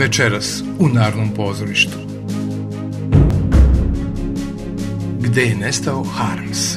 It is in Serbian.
večeras u Narodnom pozorištu. Gde je nestao Harms?